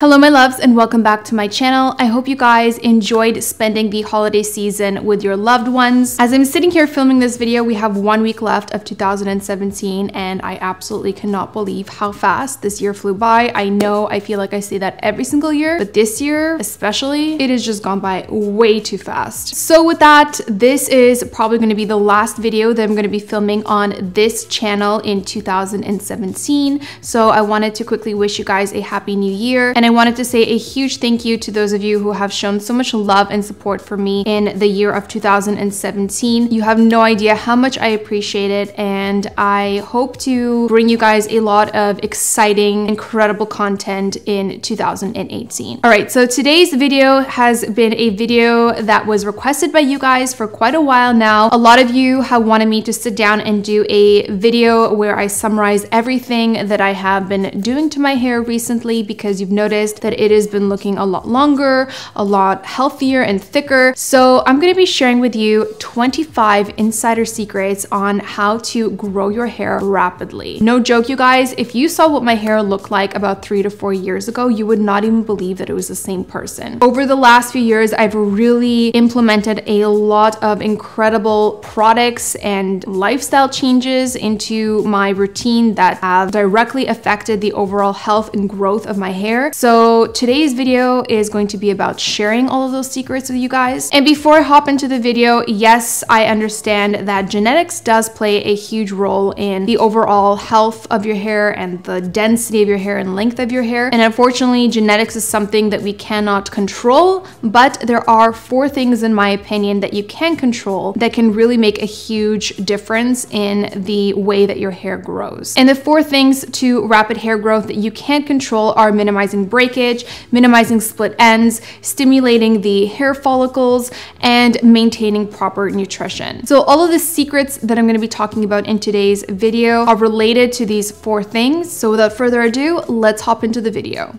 Hello my loves and welcome back to my channel. I hope you guys enjoyed spending the holiday season with your loved ones. As I'm sitting here filming this video, we have one week left of 2017 and I absolutely cannot believe how fast this year flew by. I know I feel like I say that every single year, but this year especially, it has just gone by way too fast. So with that, this is probably going to be the last video that I'm going to be filming on this channel in 2017. So I wanted to quickly wish you guys a happy new year and I wanted to say a huge thank you to those of you who have shown so much love and support for me in the year of 2017. You have no idea how much I appreciate it and I hope to bring you guys a lot of exciting, incredible content in 2018. All right, so today's video has been a video that was requested by you guys for quite a while now. A lot of you have wanted me to sit down and do a video where I summarize everything that I have been doing to my hair recently because you've noticed noticed that it has been looking a lot longer, a lot healthier and thicker. So I'm gonna be sharing with you 25 insider secrets on how to grow your hair rapidly. No joke, you guys, if you saw what my hair looked like about three to four years ago, you would not even believe that it was the same person. Over the last few years, I've really implemented a lot of incredible products and lifestyle changes into my routine that have directly affected the overall health and growth of my hair. So so today's video is going to be about sharing all of those secrets with you guys. And before I hop into the video, yes, I understand that genetics does play a huge role in the overall health of your hair and the density of your hair and length of your hair. And unfortunately, genetics is something that we cannot control, but there are four things in my opinion that you can control that can really make a huge difference in the way that your hair grows. And the four things to rapid hair growth that you can control are minimizing breakage, minimizing split ends, stimulating the hair follicles, and maintaining proper nutrition. So all of the secrets that I'm gonna be talking about in today's video are related to these four things. So without further ado, let's hop into the video.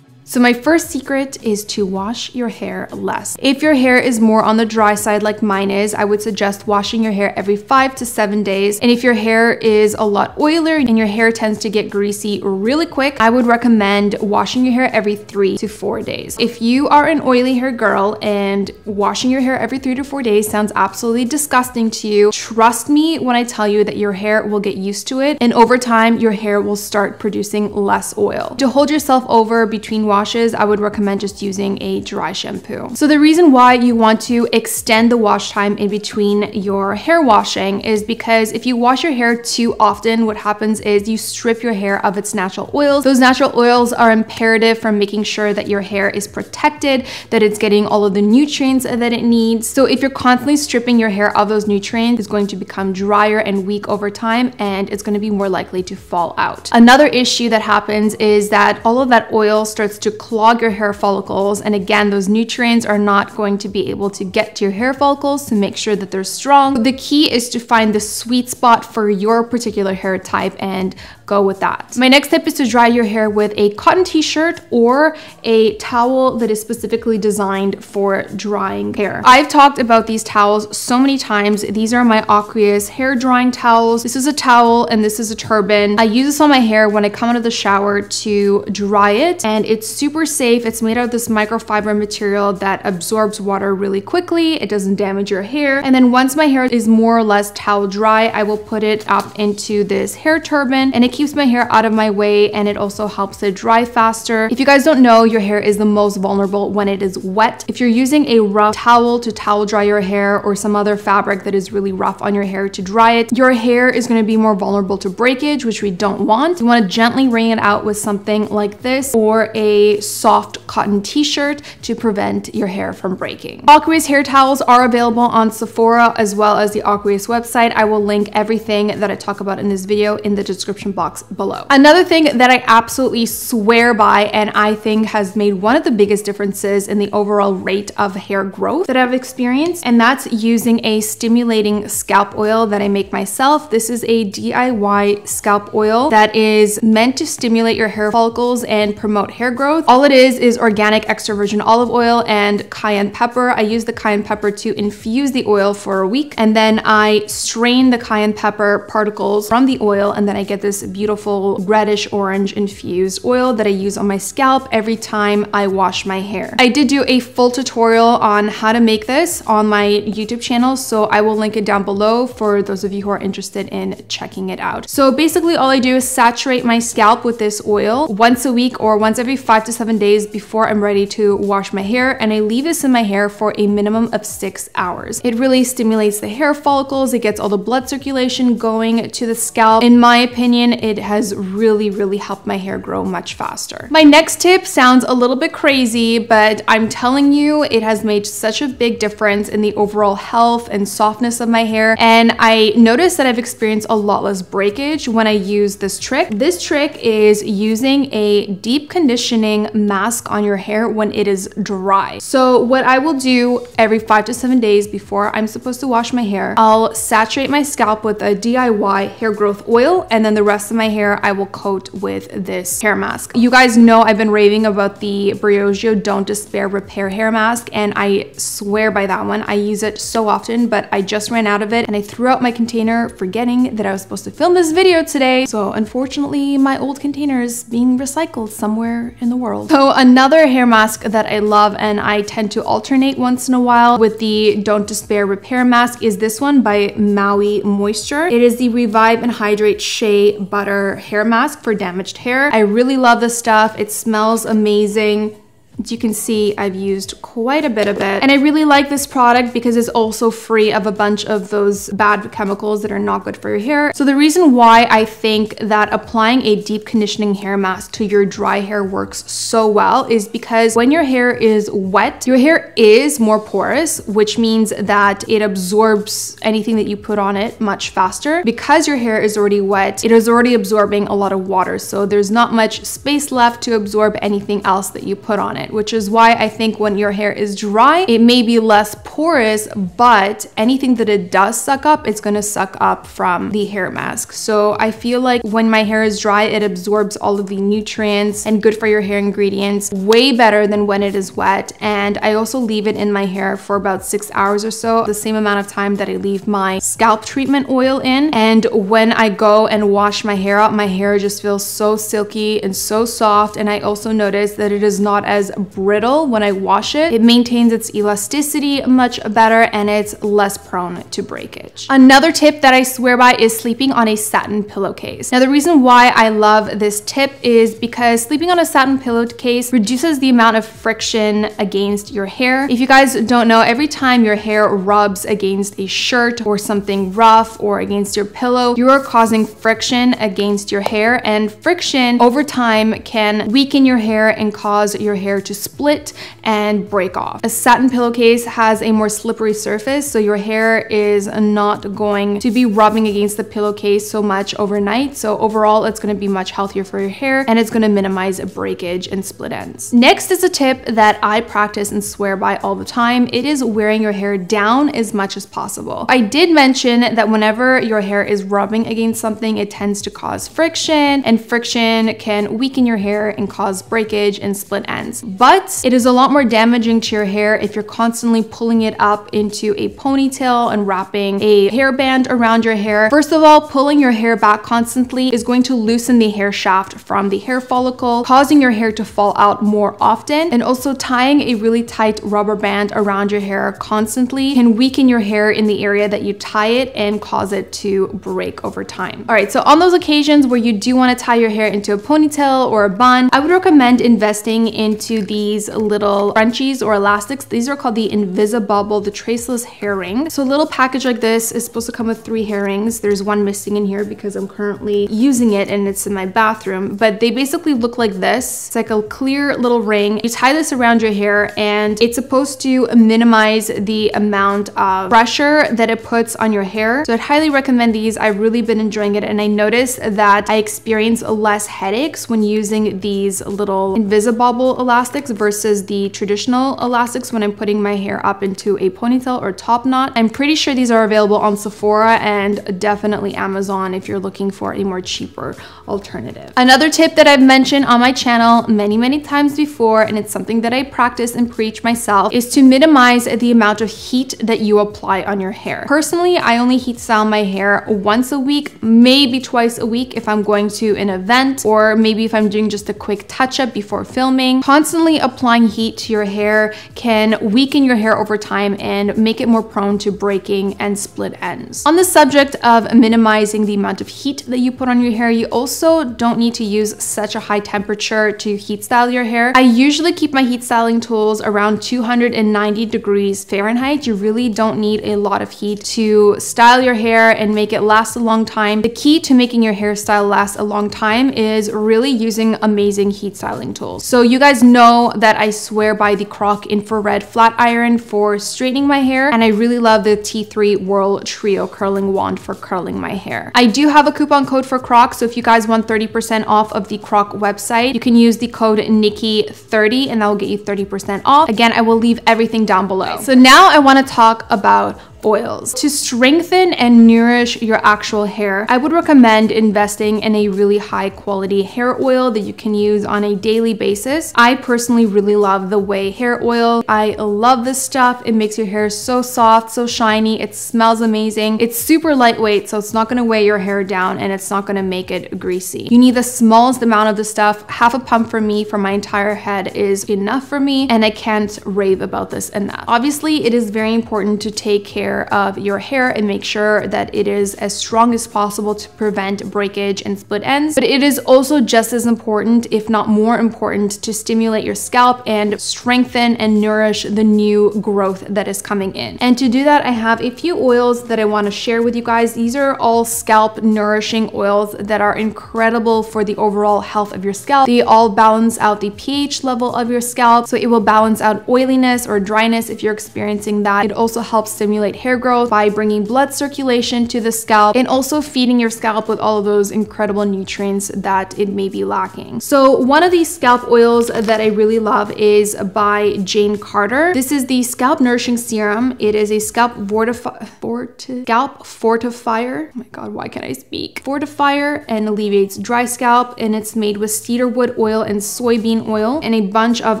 So my first secret is to wash your hair less. If your hair is more on the dry side like mine is, I would suggest washing your hair every five to seven days. And if your hair is a lot oilier and your hair tends to get greasy really quick, I would recommend washing your hair every three to four days. If you are an oily hair girl and washing your hair every three to four days sounds absolutely disgusting to you, trust me when I tell you that your hair will get used to it. And over time, your hair will start producing less oil. To hold yourself over between washes, I would recommend just using a dry shampoo. So the reason why you want to extend the wash time in between your hair washing is because if you wash your hair too often, what happens is you strip your hair of its natural oils. Those natural oils are imperative for making sure that your hair is protected, that it's getting all of the nutrients that it needs. So if you're constantly stripping your hair of those nutrients, it's going to become drier and weak over time and it's going to be more likely to fall out. Another issue that happens is that all of that oil starts to to clog your hair follicles. And again, those nutrients are not going to be able to get to your hair follicles to make sure that they're strong. The key is to find the sweet spot for your particular hair type and go with that. My next tip is to dry your hair with a cotton t-shirt or a towel that is specifically designed for drying hair. I've talked about these towels so many times. These are my Aquis hair drying towels. This is a towel and this is a turban. I use this on my hair when I come out of the shower to dry it and it's super safe. It's made out of this microfiber material that absorbs water really quickly. It doesn't damage your hair. And then once my hair is more or less towel dry, I will put it up into this hair turban and it keeps my hair out of my way and it also helps it dry faster. If you guys don't know, your hair is the most vulnerable when it is wet. If you're using a rough towel to towel dry your hair or some other fabric that is really rough on your hair to dry it, your hair is going to be more vulnerable to breakage, which we don't want. You want to gently wring it out with something like this or a soft cotton t-shirt to prevent your hair from breaking. Aquis hair towels are available on Sephora as well as the Aquis website. I will link everything that I talk about in this video in the description box below. Another thing that I absolutely swear by and I think has made one of the biggest differences in the overall rate of hair growth that I've experienced, and that's using a stimulating scalp oil that I make myself. This is a DIY scalp oil that is meant to stimulate your hair follicles and promote hair growth growth. All it is is organic extra virgin olive oil and cayenne pepper. I use the cayenne pepper to infuse the oil for a week and then I strain the cayenne pepper particles from the oil and then I get this beautiful reddish orange infused oil that I use on my scalp every time I wash my hair. I did do a full tutorial on how to make this on my YouTube channel so I will link it down below for those of you who are interested in checking it out. So basically all I do is saturate my scalp with this oil once a week or once every five to seven days before I'm ready to wash my hair and I leave this in my hair for a minimum of six hours. It really stimulates the hair follicles, it gets all the blood circulation going to the scalp. In my opinion, it has really, really helped my hair grow much faster. My next tip sounds a little bit crazy, but I'm telling you, it has made such a big difference in the overall health and softness of my hair. And I noticed that I've experienced a lot less breakage when I use this trick. This trick is using a deep conditioning mask on your hair when it is dry. So what I will do every five to seven days before I'm supposed to wash my hair, I'll saturate my scalp with a DIY hair growth oil and then the rest of my hair I will coat with this hair mask. You guys know I've been raving about the Briogeo Don't Despair Repair Hair Mask and I swear by that one. I use it so often but I just ran out of it and I threw out my container forgetting that I was supposed to film this video today. So unfortunately my old container is being recycled somewhere in the world. So another hair mask that I love and I tend to alternate once in a while with the Don't Despair Repair Mask is this one by Maui Moisture. It is the Revive and Hydrate Shea Butter Hair Mask for damaged hair. I really love this stuff. It smells amazing. As you can see, I've used quite a bit of it. And I really like this product because it's also free of a bunch of those bad chemicals that are not good for your hair. So the reason why I think that applying a deep conditioning hair mask to your dry hair works so well is because when your hair is wet, your hair is more porous, which means that it absorbs anything that you put on it much faster. Because your hair is already wet, it is already absorbing a lot of water. So there's not much space left to absorb anything else that you put on it it, which is why I think when your hair is dry, it may be less porous, but anything that it does suck up, it's gonna suck up from the hair mask. So I feel like when my hair is dry, it absorbs all of the nutrients and good for your hair ingredients way better than when it is wet. And I also leave it in my hair for about six hours or so, the same amount of time that I leave my scalp treatment oil in. And when I go and wash my hair out, my hair just feels so silky and so soft. And I also notice that it is not as brittle when I wash it. It maintains its elasticity much better and it's less prone to breakage. Another tip that I swear by is sleeping on a satin pillowcase. Now the reason why I love this tip is because sleeping on a satin pillowcase reduces the amount of friction against your hair. If you guys don't know, every time your hair rubs against a shirt or something rough or against your pillow, you are causing friction against your hair and friction over time can weaken your hair and cause your hair to split and break off. A satin pillowcase has a more slippery surface, so your hair is not going to be rubbing against the pillowcase so much overnight. So overall, it's gonna be much healthier for your hair and it's gonna minimize breakage and split ends. Next is a tip that I practice and swear by all the time. It is wearing your hair down as much as possible. I did mention that whenever your hair is rubbing against something, it tends to cause friction and friction can weaken your hair and cause breakage and split ends but it is a lot more damaging to your hair if you're constantly pulling it up into a ponytail and wrapping a hairband around your hair. First of all, pulling your hair back constantly is going to loosen the hair shaft from the hair follicle, causing your hair to fall out more often. And also tying a really tight rubber band around your hair constantly can weaken your hair in the area that you tie it and cause it to break over time. All right, so on those occasions where you do want to tie your hair into a ponytail or a bun, I would recommend investing into these little scrunchies or elastics. These are called the Invisibobble, the traceless hair ring. So a little package like this is supposed to come with three hair rings. There's one missing in here because I'm currently using it and it's in my bathroom, but they basically look like this. It's like a clear little ring. You tie this around your hair and it's supposed to minimize the amount of pressure that it puts on your hair. So I'd highly recommend these. I've really been enjoying it and I noticed that I experience less headaches when using these little Invisibobble elastics versus the traditional elastics when I'm putting my hair up into a ponytail or top knot. I'm pretty sure these are available on Sephora and definitely Amazon if you're looking for a more cheaper alternative. Another tip that I've mentioned on my channel many, many times before, and it's something that I practice and preach myself, is to minimize the amount of heat that you apply on your hair. Personally, I only heat style my hair once a week, maybe twice a week if I'm going to an event, or maybe if I'm doing just a quick touch up before filming. Constantly applying heat to your hair can weaken your hair over time and make it more prone to breaking and split ends. On the subject of minimizing the amount of heat that you put on your hair, you also don't need to use such a high temperature to heat style your hair. I usually keep my heat styling tools around 290 degrees Fahrenheit. You really don't need a lot of heat to style your hair and make it last a long time. The key to making your hairstyle last a long time is really using amazing heat styling tools. So you guys know that I swear by the Croc infrared flat iron for straightening my hair and I really love the T3 Whirl Trio curling wand for curling my hair. I do have a coupon code for Croc so if you guys want 30% off of the Croc website you can use the code Niki30 and that will get you 30% off. Again I will leave everything down below. So now I want to talk about oils. To strengthen and nourish your actual hair, I would recommend investing in a really high quality hair oil that you can use on a daily basis. I personally really love the Ouai hair oil. I love this stuff. It makes your hair so soft, so shiny. It smells amazing. It's super lightweight, so it's not gonna weigh your hair down and it's not gonna make it greasy. You need the smallest amount of the stuff. Half a pump for me for my entire head is enough for me and I can't rave about this enough. Obviously, it is very important to take care care of your hair and make sure that it is as strong as possible to prevent breakage and split ends. But it is also just as important, if not more important, to stimulate your scalp and strengthen and nourish the new growth that is coming in. And to do that, I have a few oils that I want to share with you guys. These are all scalp nourishing oils that are incredible for the overall health of your scalp. They all balance out the pH level of your scalp, so it will balance out oiliness or dryness if you're experiencing that. It also helps stimulate hair growth by bringing blood circulation to the scalp and also feeding your scalp with all of those incredible nutrients that it may be lacking. So one of these scalp oils that I really love is by Jane Carter. This is the Scalp Nourishing Serum. It is a scalp fortifi forti scalp fortifier. Oh my god, why can't I speak? Fortifier and alleviates dry scalp and it's made with cedarwood oil and soybean oil and a bunch of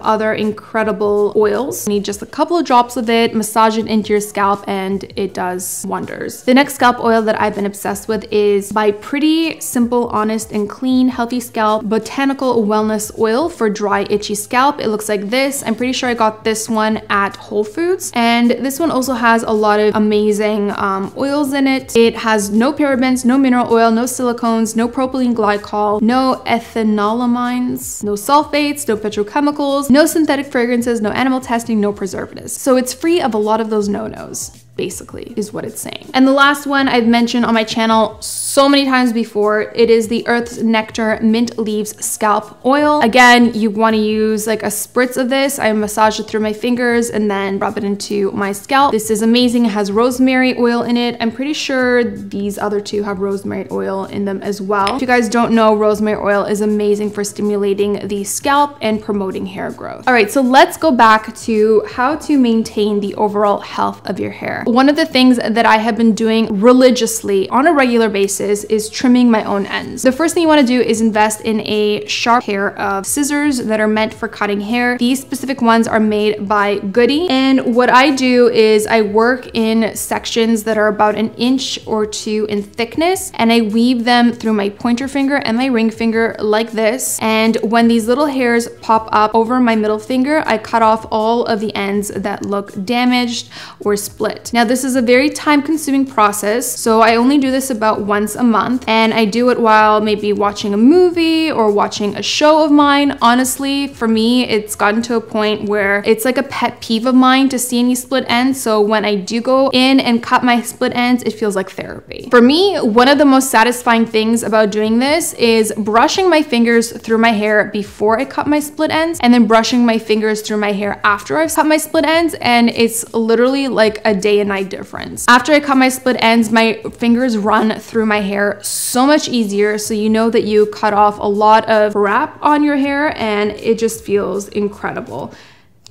other incredible oils. You need just a couple of drops of it, massage it into your scalp and and it does wonders. The next scalp oil that I've been obsessed with is by Pretty Simple Honest and Clean Healthy Scalp Botanical Wellness Oil for dry itchy scalp. It looks like this. I'm pretty sure I got this one at Whole Foods and this one also has a lot of amazing um, oils in it. It has no parabens, no mineral oil, no silicones, no propylene glycol, no ethanolamines, no sulfates, no petrochemicals, no synthetic fragrances, no animal testing, no preservatives. So it's free of a lot of those no-nos basically is what it's saying. And the last one I've mentioned on my channel so many times before, it is the Earth's Nectar Mint Leaves Scalp Oil. Again, you wanna use like a spritz of this. I massage it through my fingers and then rub it into my scalp. This is amazing, it has rosemary oil in it. I'm pretty sure these other two have rosemary oil in them as well. If you guys don't know, rosemary oil is amazing for stimulating the scalp and promoting hair growth. All right, so let's go back to how to maintain the overall health of your hair. One of the things that I have been doing religiously on a regular basis is trimming my own ends. The first thing you want to do is invest in a sharp pair of scissors that are meant for cutting hair. These specific ones are made by Goody. And what I do is I work in sections that are about an inch or two in thickness and I weave them through my pointer finger and my ring finger like this. And when these little hairs pop up over my middle finger, I cut off all of the ends that look damaged or split. Now this is a very time consuming process, so I only do this about once a month and I do it while maybe watching a movie or watching a show of mine. Honestly, for me, it's gotten to a point where it's like a pet peeve of mine to see any split ends. So when I do go in and cut my split ends, it feels like therapy. For me, one of the most satisfying things about doing this is brushing my fingers through my hair before I cut my split ends and then brushing my fingers through my hair after I've cut my split ends. And it's literally like a day night difference. After I cut my split ends, my fingers run through my hair so much easier. So you know that you cut off a lot of wrap on your hair and it just feels incredible.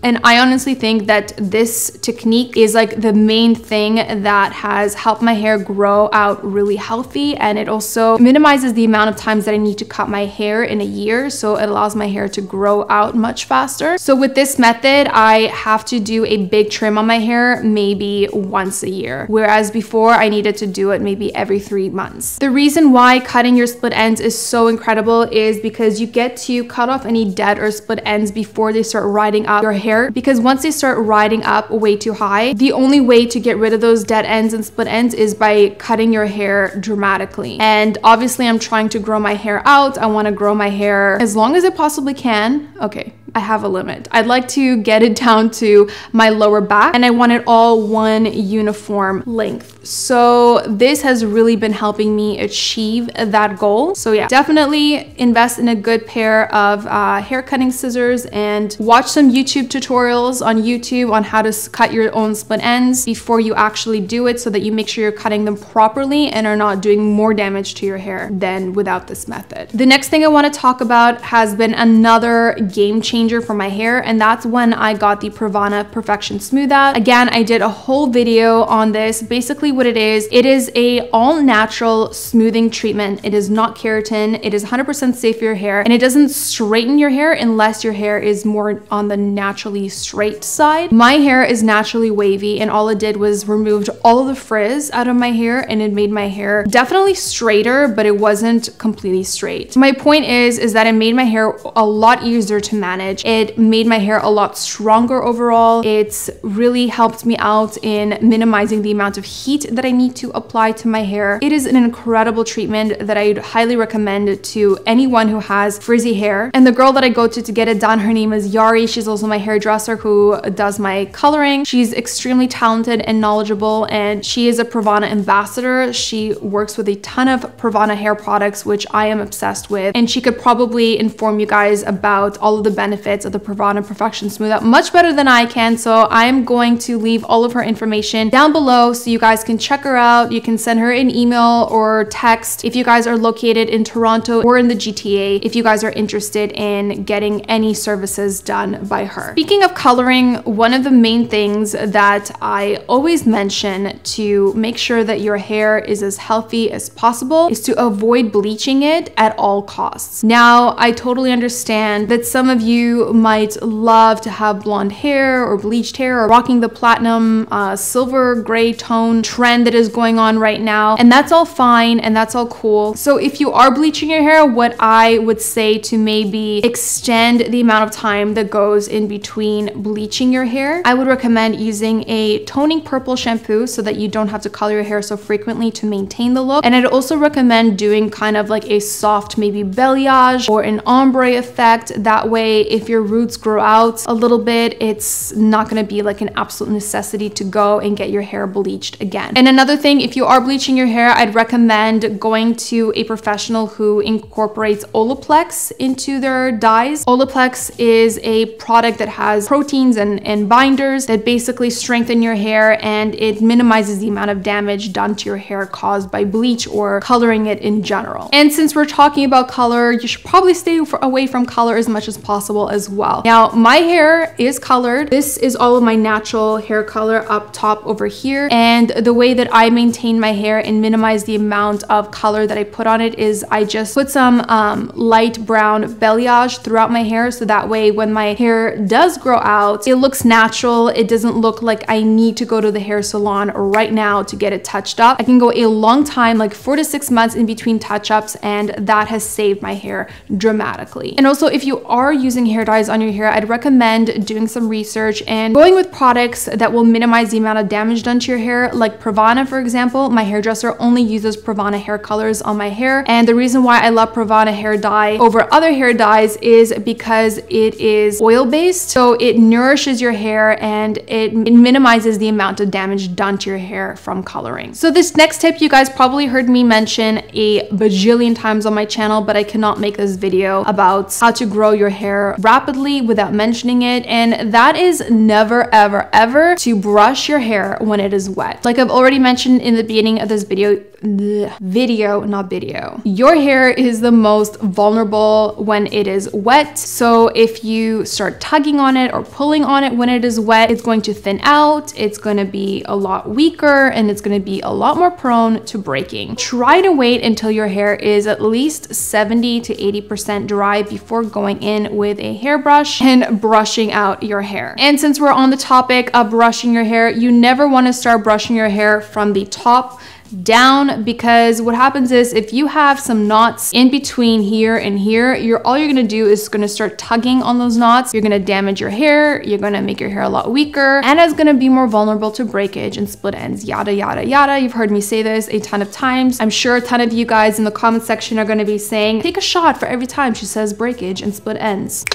And I honestly think that this technique is like the main thing that has helped my hair grow out really healthy. And it also minimizes the amount of times that I need to cut my hair in a year. So it allows my hair to grow out much faster. So with this method, I have to do a big trim on my hair maybe once a year. Whereas before I needed to do it maybe every three months. The reason why cutting your split ends is so incredible is because you get to cut off any dead or split ends before they start riding up your hair. Because once they start riding up way too high, the only way to get rid of those dead ends and split ends is by cutting your hair dramatically. And obviously I'm trying to grow my hair out. I want to grow my hair as long as I possibly can. Okay, I have a limit. I'd like to get it down to my lower back and I want it all one uniform length. So this has really been helping me achieve that goal. So yeah, definitely invest in a good pair of uh, hair cutting scissors and watch some YouTube tutorials on YouTube on how to cut your own split ends before you actually do it so that you make sure you're cutting them properly and are not doing more damage to your hair than without this method. The next thing I want to talk about has been another game changer changer for my hair and that's when I got the Pravana Perfection Smooth Out. Again, I did a whole video on this. Basically what it is, it is a all natural smoothing treatment. It is not keratin. It is 100% safe for your hair and it doesn't straighten your hair unless your hair is more on the naturally straight side. My hair is naturally wavy and all it did was removed all the frizz out of my hair and it made my hair definitely straighter, but it wasn't completely straight. My point is, is that it made my hair a lot easier to manage it made my hair a lot stronger overall. It's really helped me out in minimizing the amount of heat that I need to apply to my hair. It is an incredible treatment that I'd highly recommend to anyone who has frizzy hair. And the girl that I go to to get it done, her name is Yari. She's also my hairdresser who does my coloring. She's extremely talented and knowledgeable and she is a Pravana ambassador. She works with a ton of Pravana hair products, which I am obsessed with. And she could probably inform you guys about all of the benefits benefits of the Pravana Perfection Smooth Out much better than I can. So I'm going to leave all of her information down below so you guys can check her out. You can send her an email or text if you guys are located in Toronto or in the GTA if you guys are interested in getting any services done by her. Speaking of coloring, one of the main things that I always mention to make sure that your hair is as healthy as possible is to avoid bleaching it at all costs. Now, I totally understand that some of you might love to have blonde hair or bleached hair or rocking the platinum uh, silver gray tone trend that is going on right now. And that's all fine and that's all cool. So if you are bleaching your hair, what I would say to maybe extend the amount of time that goes in between bleaching your hair, I would recommend using a toning purple shampoo so that you don't have to color your hair so frequently to maintain the look. And I'd also recommend doing kind of like a soft maybe balayage or an ombre effect. That way, if if your roots grow out a little bit, it's not gonna be like an absolute necessity to go and get your hair bleached again. And another thing, if you are bleaching your hair, I'd recommend going to a professional who incorporates Olaplex into their dyes. Olaplex is a product that has proteins and, and binders that basically strengthen your hair and it minimizes the amount of damage done to your hair caused by bleach or coloring it in general. And since we're talking about color, you should probably stay away from color as much as possible as well. Now, my hair is colored. This is all of my natural hair color up top over here. And the way that I maintain my hair and minimize the amount of color that I put on it is I just put some um, light brown balayage throughout my hair. So that way when my hair does grow out, it looks natural. It doesn't look like I need to go to the hair salon right now to get it touched up. I can go a long time, like four to six months in between touch-ups and that has saved my hair dramatically. And also if you are using hair dyes on your hair, I'd recommend doing some research and going with products that will minimize the amount of damage done to your hair. Like Pravana, for example, my hairdresser only uses Pravana hair colors on my hair. And the reason why I love Pravana hair dye over other hair dyes is because it is oil based. So it nourishes your hair and it, it minimizes the amount of damage done to your hair from coloring. So this next tip, you guys probably heard me mention a bajillion times on my channel, but I cannot make this video about how to grow your hair rapidly without mentioning it. And that is never, ever, ever to brush your hair when it is wet. Like I've already mentioned in the beginning of this video, bleh, video, not video. Your hair is the most vulnerable when it is wet. So if you start tugging on it or pulling on it when it is wet, it's going to thin out, it's going to be a lot weaker, and it's going to be a lot more prone to breaking. Try to wait until your hair is at least 70 to 80% dry before going in with a hairbrush and brushing out your hair. And since we're on the topic of brushing your hair, you never want to start brushing your hair from the top down because what happens is if you have some knots in between here and here, you're all you're gonna do is gonna start tugging on those knots. You're gonna damage your hair, you're gonna make your hair a lot weaker, and it's gonna be more vulnerable to breakage and split ends, yada, yada, yada. You've heard me say this a ton of times. I'm sure a ton of you guys in the comment section are gonna be saying, take a shot for every time she says breakage and split ends.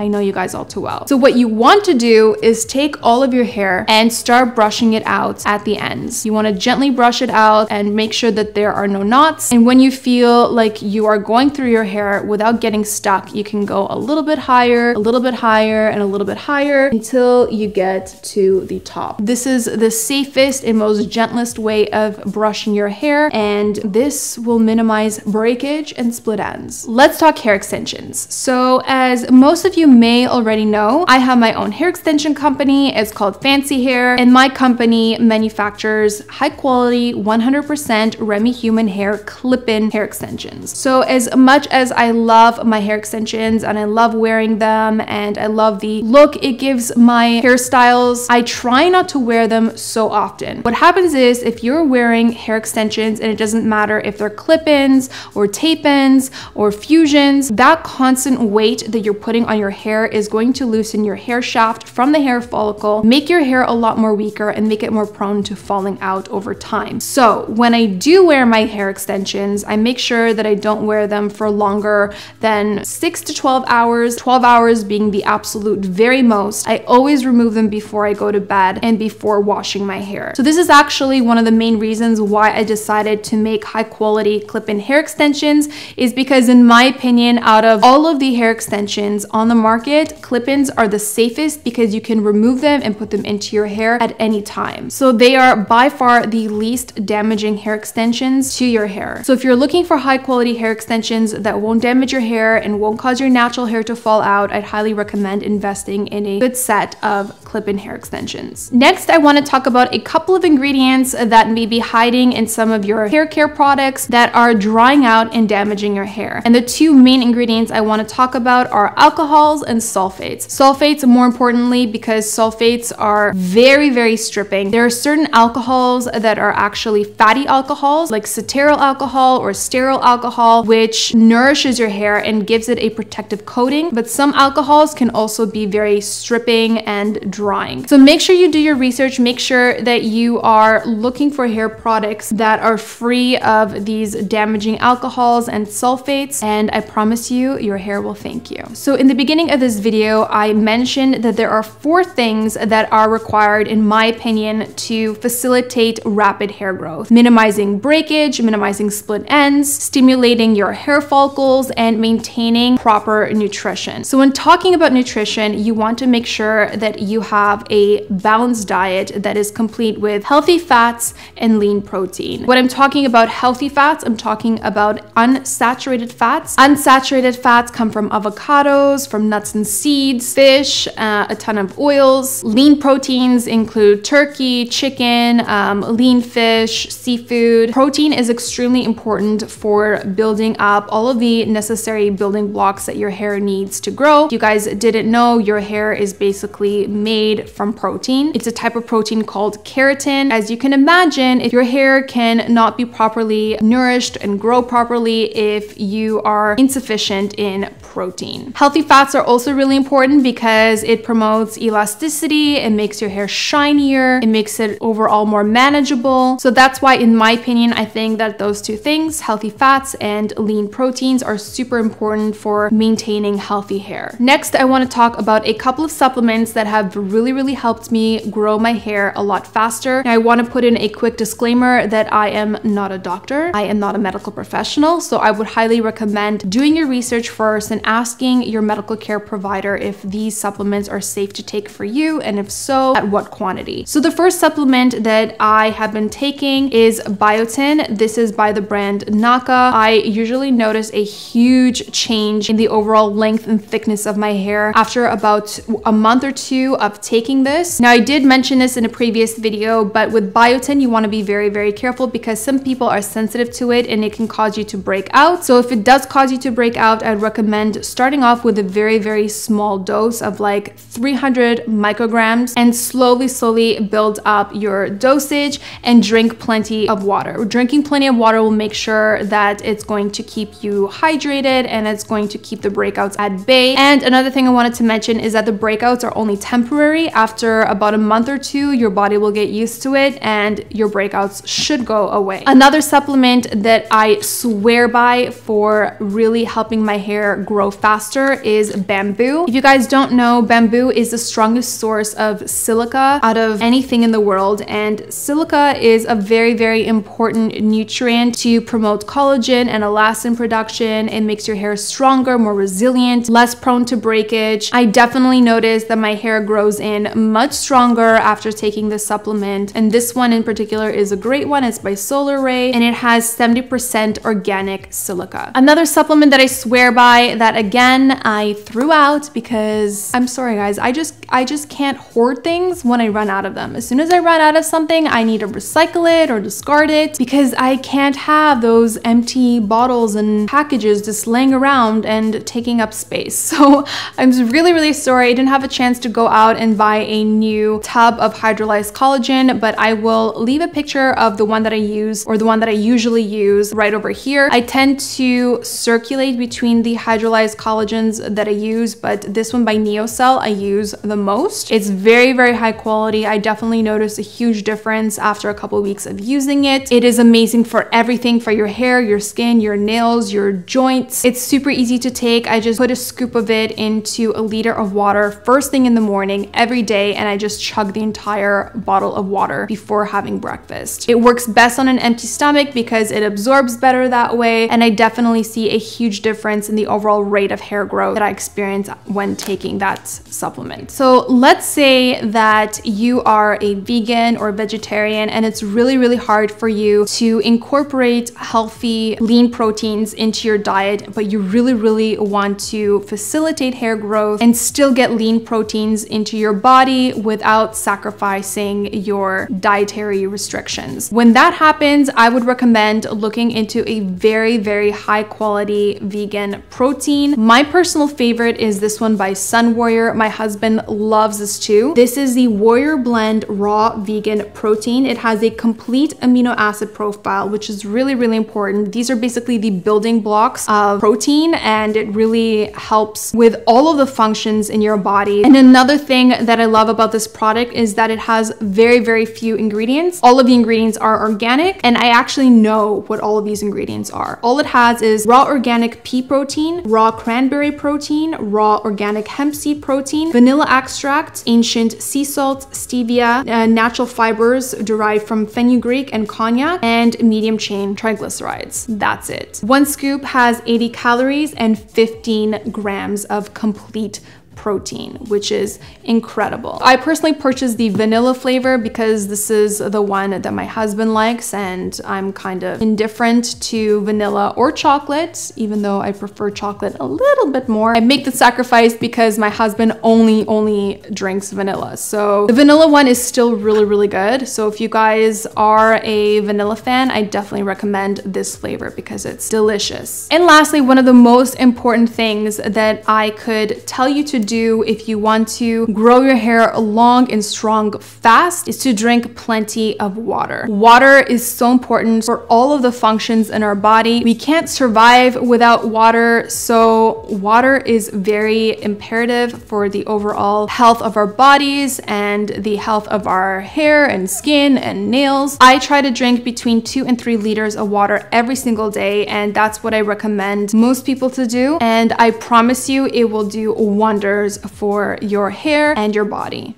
I know you guys all too well. So what you want to do is take all of your hair and start brushing it out at the ends. You want to gently brush it out and make sure that there are no knots. And when you feel like you are going through your hair without getting stuck, you can go a little bit higher, a little bit higher, and a little bit higher until you get to the top. This is the safest and most gentlest way of brushing your hair, and this will minimize breakage and split ends. Let's talk hair extensions. So as most of you may already know, I have my own hair extension company. It's called Fancy Hair, and my company manufactures high quality, 100% Remy Human Hair clip-in hair extensions. So as much as I love my hair extensions and I love wearing them and I love the look it gives my hairstyles, I try not to wear them so often. What happens is if you're wearing hair extensions and it doesn't matter if they're clip-ins or tape-ins or fusions, that constant weight that you're putting on your your hair is going to loosen your hair shaft from the hair follicle, make your hair a lot more weaker and make it more prone to falling out over time. So when I do wear my hair extensions, I make sure that I don't wear them for longer than six to 12 hours, 12 hours being the absolute very most. I always remove them before I go to bed and before washing my hair. So this is actually one of the main reasons why I decided to make high quality clip-in hair extensions is because in my opinion, out of all of the hair extensions on the market, clip-ins are the safest because you can remove them and put them into your hair at any time. So they are by far the least damaging hair extensions to your hair. So if you're looking for high quality hair extensions that won't damage your hair and won't cause your natural hair to fall out, I'd highly recommend investing in a good set of clip-in hair extensions. Next, I want to talk about a couple of ingredients that may be hiding in some of your hair care products that are drying out and damaging your hair. And the two main ingredients I want to talk about are alcohol alcohols and sulfates. Sulfates, more importantly, because sulfates are very, very stripping. There are certain alcohols that are actually fatty alcohols, like cetearyl alcohol or stearyl alcohol, which nourishes your hair and gives it a protective coating. But some alcohols can also be very stripping and drying. So make sure you do your research. Make sure that you are looking for hair products that are free of these damaging alcohols and sulfates. And I promise you, your hair will thank you. So in the beginning, beginning of this video, I mentioned that there are four things that are required, in my opinion, to facilitate rapid hair growth. Minimizing breakage, minimizing split ends, stimulating your hair follicles, and maintaining proper nutrition. So when talking about nutrition, you want to make sure that you have a balanced diet that is complete with healthy fats and lean protein. When I'm talking about healthy fats, I'm talking about unsaturated fats. Unsaturated fats come from avocados, from nuts and seeds, fish, uh, a ton of oils. Lean proteins include turkey, chicken, um, lean fish, seafood. Protein is extremely important for building up all of the necessary building blocks that your hair needs to grow. If you guys didn't know, your hair is basically made from protein. It's a type of protein called keratin. As you can imagine, if your hair can not be properly nourished and grow properly if you are insufficient in protein. Healthy fats are also really important because it promotes elasticity, it makes your hair shinier, it makes it overall more manageable. So that's why in my opinion, I think that those two things, healthy fats and lean proteins are super important for maintaining healthy hair. Next, I wanna talk about a couple of supplements that have really, really helped me grow my hair a lot faster. I wanna put in a quick disclaimer that I am not a doctor. I am not a medical professional, so I would highly recommend doing your research first and and asking your medical care provider if these supplements are safe to take for you, and if so, at what quantity. So the first supplement that I have been taking is biotin. This is by the brand Naka. I usually notice a huge change in the overall length and thickness of my hair after about a month or two of taking this. Now I did mention this in a previous video, but with biotin, you wanna be very, very careful because some people are sensitive to it and it can cause you to break out. So if it does cause you to break out, I'd recommend starting off with a very, very small dose of like 300 micrograms and slowly, slowly build up your dosage and drink plenty of water. Drinking plenty of water will make sure that it's going to keep you hydrated and it's going to keep the breakouts at bay. And another thing I wanted to mention is that the breakouts are only temporary. After about a month or two, your body will get used to it and your breakouts should go away. Another supplement that I swear by for really helping my hair grow faster is bamboo. If you guys don't know, bamboo is the strongest source of silica out of anything in the world and silica is a very very important nutrient to promote collagen and elastin production. It makes your hair stronger, more resilient, less prone to breakage. I definitely noticed that my hair grows in much stronger after taking this supplement and this one in particular is a great one. It's by Solaray and it has 70% organic silica. Another supplement that I swear by that again I threw out because I'm sorry guys, I just I just can't hoard things when I run out of them. As soon as I run out of something, I need to recycle it or discard it because I can't have those empty bottles and packages just laying around and taking up space. So I'm really, really sorry I didn't have a chance to go out and buy a new tub of hydrolyzed collagen, but I will leave a picture of the one that I use or the one that I usually use right over here. I tend to circulate between the hydrolyzed collagens that I use, but this one by Neocell I use the most. It's very, very high quality. I definitely noticed a huge difference after a couple of weeks of using it. It is amazing for everything for your hair, your skin, your nails, your joints. It's super easy to take. I just put a scoop of it into a liter of water first thing in the morning every day and I just chug the entire bottle of water before having breakfast. It works best on an empty stomach because it absorbs better that way and I definitely see a huge difference in the overall rate of hair growth that I experience when taking that supplement. So let's say that you are a vegan or vegetarian and it's really, really hard for you to incorporate healthy lean proteins into your diet, but you really, really want to facilitate hair growth and still get lean proteins into your body without sacrificing your dietary restrictions. When that happens, I would recommend looking into a very, very high quality vegan protein. My personal favorite is this one by Sunwarrior. My husband loves this too. This is the Warrior Blend Raw Vegan Protein. It has a complete amino acid profile, which is really, really important. These are basically the building blocks of protein and it really helps with all of the functions in your body. And another thing that I love about this product is that it has very, very few ingredients. All of the ingredients are organic and I actually know what all of these ingredients are. All it has is raw organic pea protein, raw cranberry protein, raw organic hemp seed protein, vanilla extract, ancient sea salt, stevia, uh, natural fibers derived from fenugreek and konjac, and medium chain triglycerides. That's it. One scoop has 80 calories and 15 grams of complete protein, which is incredible. I personally purchased the vanilla flavor because this is the one that my husband likes and I'm kind of indifferent to vanilla or chocolate, even though I prefer chocolate a little bit more. I make the sacrifice because my husband only, only drinks vanilla. So the vanilla one is still really, really good. So if you guys are a vanilla fan, I definitely recommend this flavor because it's delicious. And lastly, one of the most important things that I could tell you to do if you want to grow your hair long and strong fast is to drink plenty of water. Water is so important for all of the functions in our body. We can't survive without water, so water is very imperative for the overall health of our bodies and the health of our hair and skin and nails. I try to drink between two and three liters of water every single day, and that's what I recommend most people to do. And I promise you, it will do wonders for your hair and your body.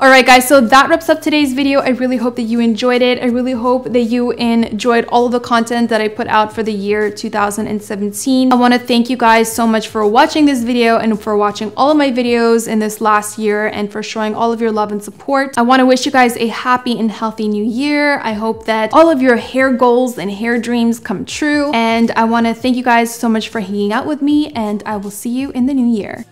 All right, guys, so that wraps up today's video. I really hope that you enjoyed it. I really hope that you enjoyed all of the content that I put out for the year 2017. I want to thank you guys so much for watching this video and for watching all of my videos in this last year and for showing all of your love and support. I want to wish you guys a happy and healthy new year. I hope that all of your hair goals and hair dreams come true. And I want to thank you guys so much for hanging out with me and I will see you in the new year.